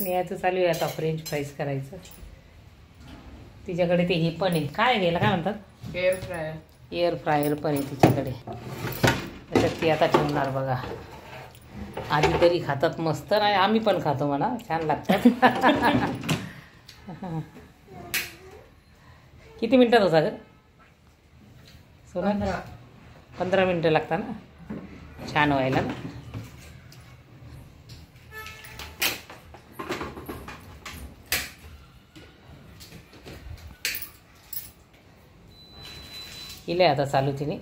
याचं चालू आहे आता फ्रेंच फ्राईज करायचं. तिच्याकडे ते हे पण आहे. काय गेलं काय म्हणतात? एअर फ्रायर एअर फ्रायर पण आहे तिच्याकडे. त्याच्यात ती आता ठेवणार बघा. आधी तरी खातात मस्त नाही आम्ही पण खातो म्हणा. छान लागतात. किती मिनटात होता ग सोना पंधरा मिनटं लागतात ना? छान व्हायला ना? केलं आता चालू तिने.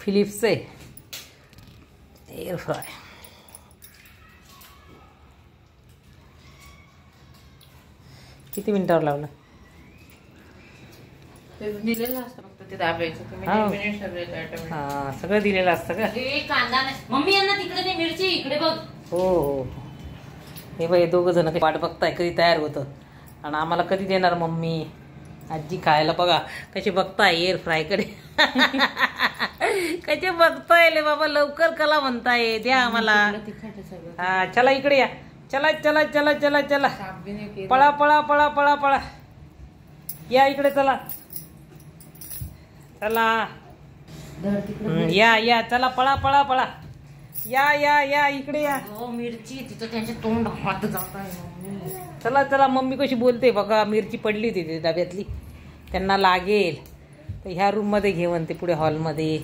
फिलिप्सचं. आहे एअर फ्राय किती मिनिटावर लावलं? ते दिलेलं असतं फक्त ते दाबायचं. तुम्ही हा. सगळे. हां सगळं दिलेलं असतं का? कांदा नाही. मम्मी यांना तिकडे नाही मिरची. इकडे बघ. हो हो. हे बाई दोघं जण वाट बघताय कधी तयार होतं. आणि आम्हाला कधी देणार मम्मी? आजी खायला बघा कसे बघताय एअर फ्रायकडे कसे बघताय ले बाबा लवकर कला म्हणताय द्या आम्हाला. हा चला इकडे या. चला चला चला चला चला. पळा पळा पळा पळा पळा. या इकडे चला. चला. या या. चला पळा पळा पळा. या या या इकडे या. हो मिरची तिथं त्यांच्या तोंड हात जात आहे चला चला मम्मी कशी बोलते बघा मिरची पडली होती ती डब्यातली. त्यांना लागेल. तर ह्या रूममध्ये घेऊन ते पुढे हॉलमध्ये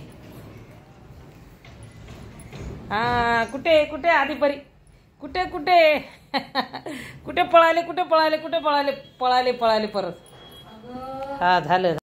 हा कुठे कुठे आधी परी कुठे कुठे? कुठे पळाले कुठे पळाले कुठे पळाले? पळाले पळाले परत. हा झालं.